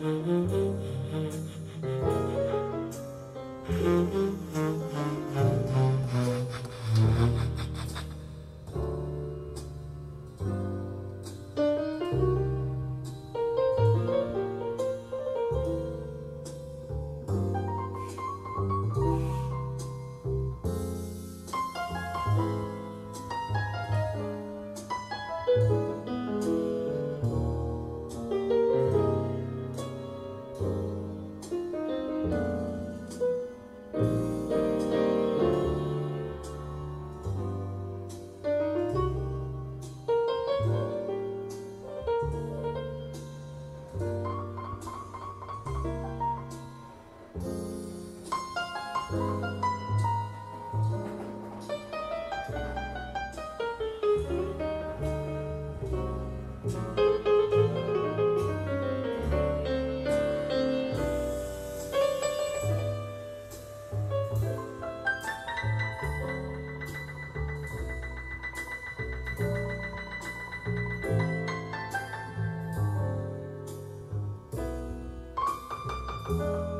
Mm-hmm. Música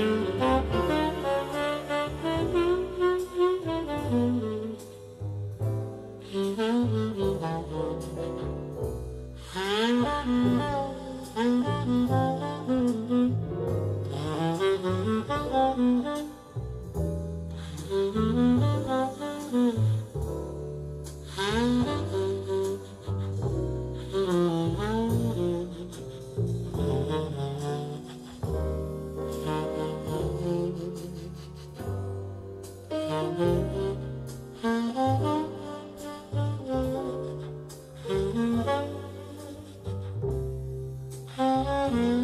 Mm-hmm. love.